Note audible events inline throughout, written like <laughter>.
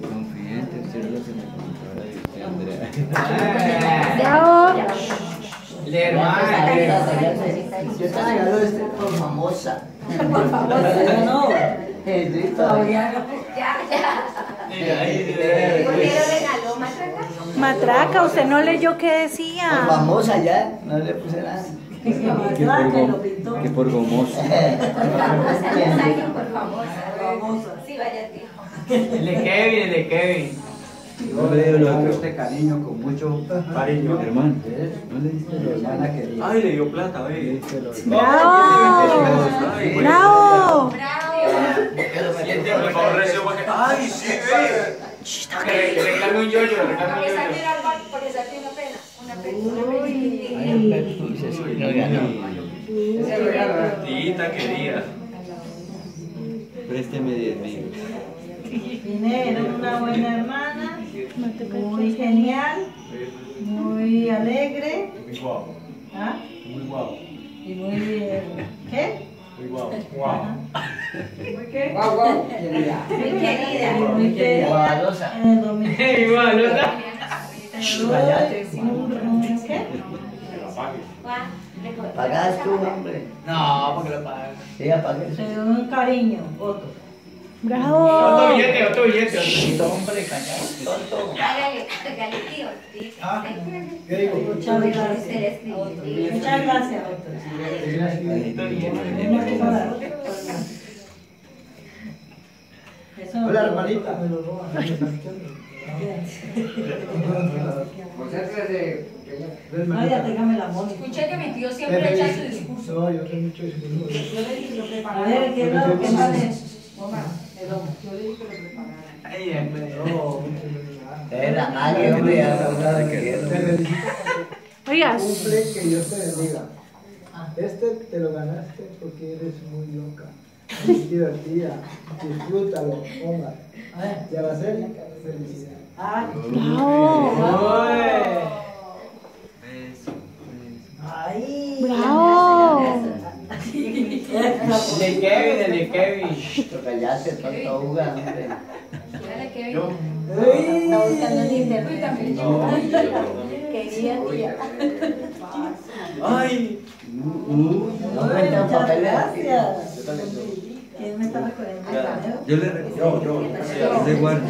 Confidente, usted es lo que me contaba de usted, Andrea. Bravo. Hermana, Yo te regalo este por famosa. Por famosa. No, Pedrito. Todavía no. Ya, ya. ¿Por qué lo regaló matraca? Matraca, usted no leyó qué Por decía. famosa ya, no le puse nada. Que por, gom- que por gomoso. Por famosa, por famosa. <laughs> Sí, vaya tío. El de Kevin, el de Kevin. No le otro. este cariño con mucho cariño. Hermano, no le diste lo hermana querida. Ay, le dio plata, lo Bravo. Bravo. Bravo. Porque. Ay, sí, ve. Que le reclame un yoyo, un esa tiene una pena. Una pena. Una pena. Tita querida. Présteme 10 mil. Eres una buena hermana, muy genial, muy alegre. Muy guapo. ¿ah? Muy guapo. Y muy. eh, ¿Qué? Muy guapo. Guau. ¿Muy qué? Guau, guau. Muy querida. Muy querida. Guadalusa. En el <laughs> hombre. No, porque lo. Sí, apagué. Doy un cariño, otro. Otro Bravo. billete, otro billete. otro. Chiquito, hombre, callado. Tonto. Hágale, hágale, tío. Sí. ¿Qué digo? Muchas gracias. Muchas Hola, hermanita. Me lo roban. No, ya téngame la mano. Escuché que mi tío siempre echa su discurso. No, yo tengo mucho discurso. A ver, ¿qué es lo que más lomo. Ay, ay, ay. No, Es la madre, hombre, ya que Oiga. cumple, que Dios te bendiga. Este te lo ganaste porque eres muy loca, muy divertida. Disfrútalo, Omar. A ver. Y a la serie, felicidad. Ay, Bravo. Eso, ay. Bravo. El de Kevin, el de Kevin. Cállate, tonto, Uga, hombre. Hágale, Kevin. Yo. Está buscando en internet también. Quería tía. Ay. No me tengo papeles. gracias. ¿Quién me está el dinero? Yo le recojo. Yo, yo. Yo le guardo.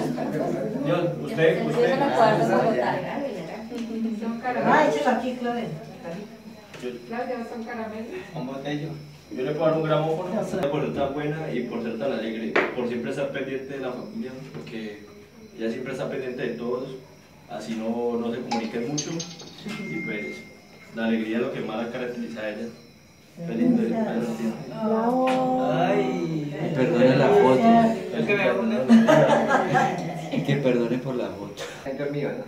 Yo, usted, Yo usted. no guardo Bogotá. Ah, échalo aquí, Claudia. Claudia, son caramelos. Un botello. Yo le puedo dar un gramófono por ser tan buena y por ser tan alegre, por siempre estar pendiente de la familia, porque ella siempre está pendiente de todos, así no, no se comuniquen mucho y pues la alegría es lo que más la caracteriza a ella. Feliz de Bravo. Ay. Perdone la foto. Es que me. Y que perdone por la foto. Esto es mío, ¿no?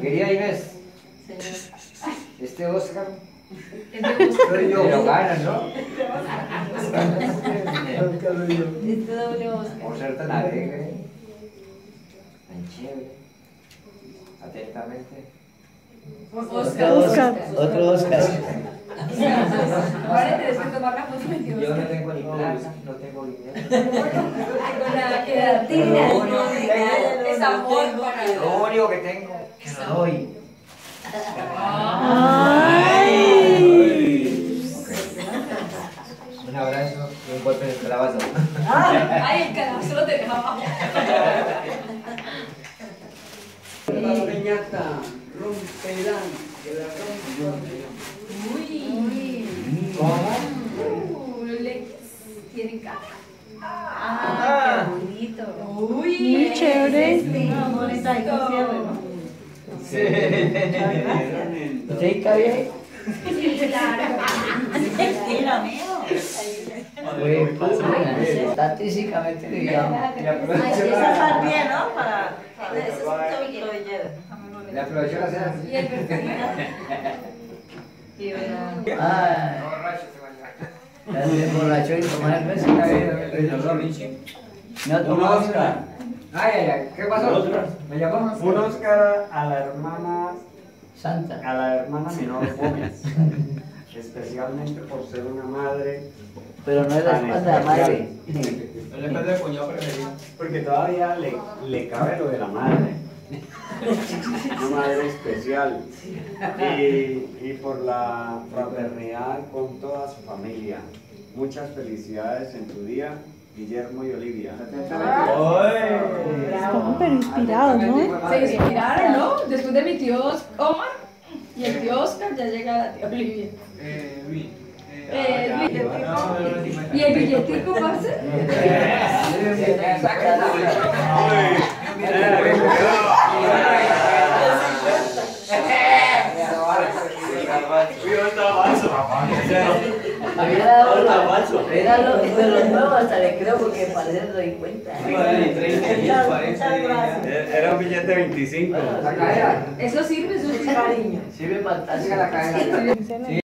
Querida Inés, Señor. este Oscar te lo ganas, ¿no? Nunca lo digo. Es de doble voz. Por ser tan alegre, tan chévere, atentamente. Oscar. Oscar. Otro Oscar. Ahora tienes que tomar la foto de Yo no Oscar. tengo ni plata, no tengo dinero. Con la creatina. Es amor para Lo único que tengo, que lo doy. Un abrazo y un golpe en el calabazo. Ay, el calabazo lo dejaba. La peñata romperán, que la Uy. Uh, le- Tienen caja. Ah, qué bonito. Uy. Muy chévere. Una bonita gracias. ¿Usted está bien? Sí, claro. Mira, mío. Digamos. Esa la, está bien, ¿no? Para. y aprovecho la cena. Y el perfume. Y. Ah, se tomó cerveza. No tomó Oscar. Ay, ay, ay, ¿qué pasó? Oscar. ¿Me llamó? Un Oscar a la hermana, Santa. a la hermana menor Gómez, <laughs> especialmente por ser una madre Pero no es la espalda de la madre. No le pasa el cuñado preferido. Porque todavía le, le cabe lo de la madre. Una madre especial. Y, y por la fraternidad con toda su familia. Muchas felicidades en tu día, Guillermo y Olivia. Estamos pero inspirados, ¿no? Se inspiraron, ¿no? Después de mi tío Omar y el tío Oscar, ya llega la tía Olivia. Eh, Luis. Eh, ah, Luis. ¿Y el billetico, parce? Era lo, de los nuevos hasta le creo porque parece doy cuenta. Era un billete de 25. Eso sirve, eso sirve. Sirve para Sí.